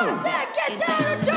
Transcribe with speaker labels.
Speaker 1: Get down!